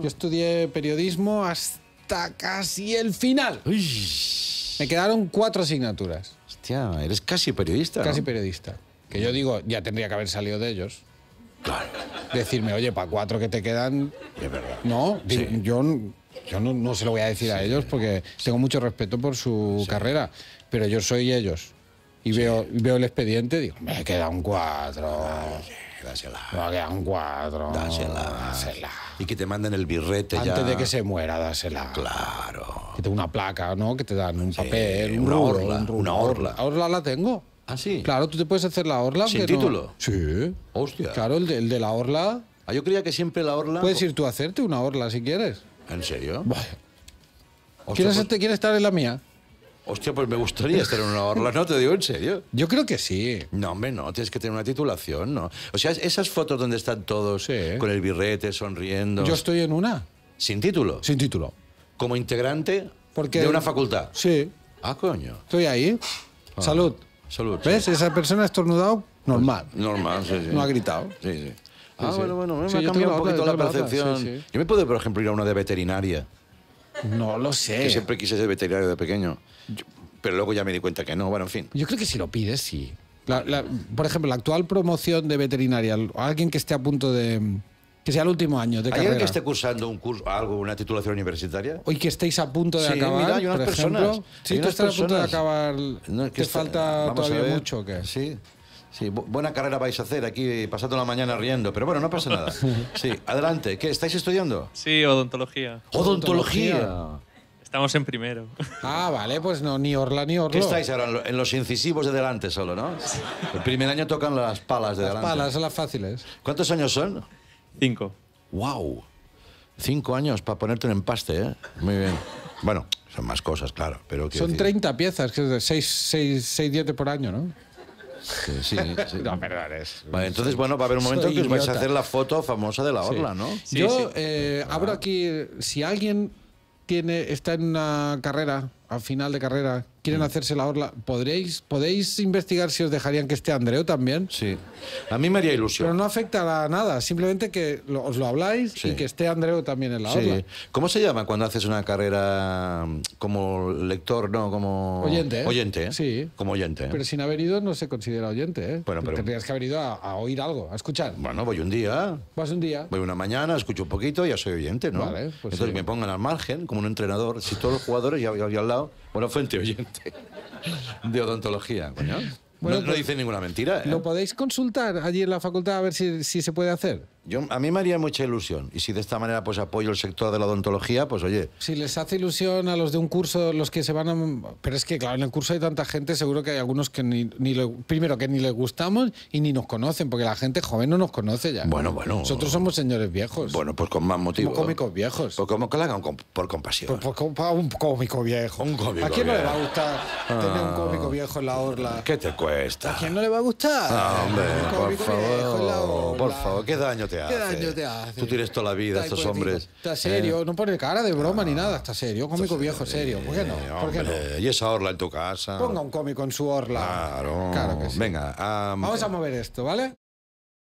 Yo estudié periodismo hasta casi el final. Uy, Me quedaron cuatro asignaturas. hostia, eres casi periodista. ¿no? Casi periodista. Que yo digo, ya tendría que haber salido de ellos. Claro. Decirme, oye, para cuatro que te quedan. Es verdad. No, di- yo, yo no, no se lo voy a decir a ellos porque tengo mucho respeto por su carrera. Pero yo soy ellos. Y veo, veo el expediente y digo, me quedan cuatro. Dásela. Me quedan cuatro. Dásela. Dásela. Y que te manden el birrete ya. Antes de que se muera, dásela. Claro. Que te una placa, ¿no? Que te dan un papel, un una rulo, orla, un una orla. La orla la tengo. ¿Ah, sí? Claro, tú te puedes hacer la orla. ¿Sin no- título? Sí. Hostia. Claro, el de, el de la orla. Ah, yo creía que siempre la orla. Puedes ir tú a hacerte una orla si quieres. ¿En serio? Hostia, ¿Quieres, pues, este- ¿Quieres estar en la mía? Hostia, pues me gustaría estar en una orla. No te digo en serio. Yo creo que sí. No, hombre, no, tienes que tener una titulación, ¿no? O sea, esas fotos donde están todos Sí. con el birrete, sonriendo. Yo estoy en una, Sin título. sin título. Como integrante Porque- de una facultad. Sí, Ah, coño. estoy ahí. Salud. Salud. sí. ¿Ves? Esa persona ha estornudado normal. Normal, sí, sí. No ha gritado. Sí, sí. Ah, sí. bueno, bueno, me Sí, ha cambiado un poquito la la percepción. sí, sí. Yo me puedo, por ejemplo, ir a una de veterinaria, No lo sé. que siempre quise ser veterinario de pequeño. Pero luego ya me di cuenta que no, bueno, en fin. Yo creo que si lo pides, sí. La- la- por ejemplo, la actual promoción de veterinaria, alguien que esté a punto de. que sea el último año de ¿Hay alguien que esté cursando un curso, algo, una titulación universitaria? Hoy que estéis a punto de Sí, acabar, mira, hay unas por personas, ejemplo. Sí, hay tú estás a punto de acabar. No, es que ¿Te está- falta todavía mucho o qué? Sí. Sí, bu- buena carrera vais a hacer aquí pasando la mañana riendo, pero bueno, no pasa nada. Sí, adelante. ¿Qué? ¿Estáis estudiando? Sí, odontología. Odontología. Estamos en primero. Ah, vale, pues no, ni Orla ni Orlo. ¿Qué estáis ahora? En lo- En los incisivos de delante solo, ¿no? El primer año tocan las palas de Las delante. palas son las fáciles. ¿Cuántos años son? Cinco. ¡Wow! Cinco años para ponerte un empaste, ¿eh? Muy bien. Bueno, son más cosas, claro, pero... Son decir 30 piezas, que es 6, 6, 6 dientes por año, ¿no? Que sí, sí. No, perdón, es. Vale, entonces, bueno, va a haber un momento Soy en que os vais a hacer la foto famosa de la orla, ¿no? Sí, Yo sí. eh, abro aquí, si alguien tiene, está en una carrera, al final de carrera, quieren Mm. hacerse la orla, ¿podréis, ¿podéis investigar si os dejarían que esté Andreu también? Sí. A mí me haría Pero ilusión. no afecta a nada, simplemente que lo- os lo habláis Sí. y que esté Andreu también en la Sí. orla. ¿Cómo se llama cuando haces una carrera mm, como lector, no? Como... Oyente, ¿eh? Oyente, ¿eh? Sí. Como oyente. ¿eh? Pero sin haber ido no se considera oyente, ¿eh? Bueno, pero- Tendrías que haber ido a, a oír algo, a escuchar. Bueno, voy un día, Vas un día. voy una mañana, escucho un poquito y ya soy oyente, ¿no? Vale, pues Entonces sí. me pongan al margen, como un entrenador, si todos los jugadores ya ya- ya al lado, buena fuente oyente de odontología, coño. Bueno, no, no pues- dice ninguna mentira, ¿eh? ¿Lo podéis consultar allí en la facultad a ver si, si se puede hacer? Yo, a mí me haría mucha ilusión. Y si de esta manera pues apoyo el sector de la odontología, pues oye, Si les hace ilusión a los de un curso, los que se van a... Pero es que, claro, en el curso hay tanta gente, seguro que hay algunos que ni, ni le- primero que ni les gustamos y ni nos conocen, porque la gente joven no nos conoce ya. Bueno, bueno. Nosotros somos señores viejos. bueno, pues con más motivo. Cómicos viejos. Pues como que lo hagan por compasión. Pues, pues, un cómico viejo. Un cómico ¿A quién no le va a gustar tener un Ah. cómico viejo en la orla? ¿Qué te cuesta? ¿A quién no le va a gustar? Ah, hombre, Un por cómico viejo en la favor, orla. por favor, ¿qué daño te hace? ¿Qué daño te hace? Tú tienes toda la vida, Está estos hombres. Está serio, no pone cara de broma ni nada, está serio. Cómico viejo, serio. ¿Por qué no? Eh, ¿Por qué no? Y esa orla en tu casa. Ponga un cómico en su orla. Claro. Claro que sí. Venga, am- Vamos a mover esto, ¿vale?